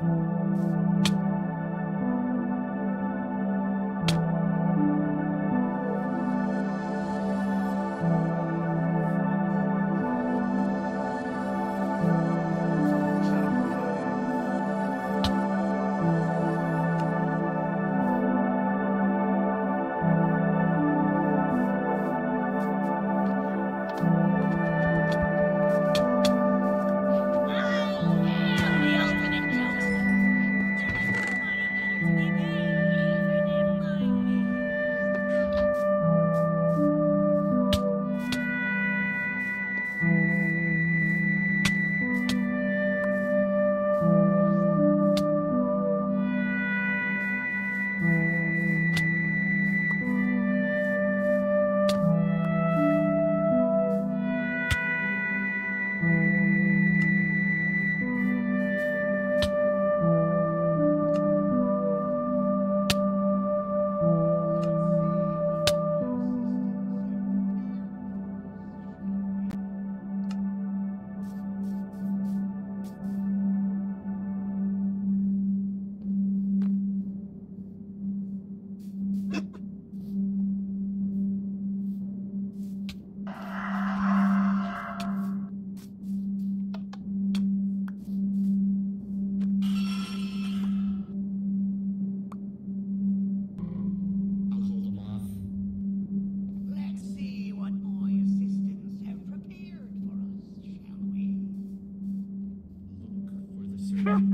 you Ha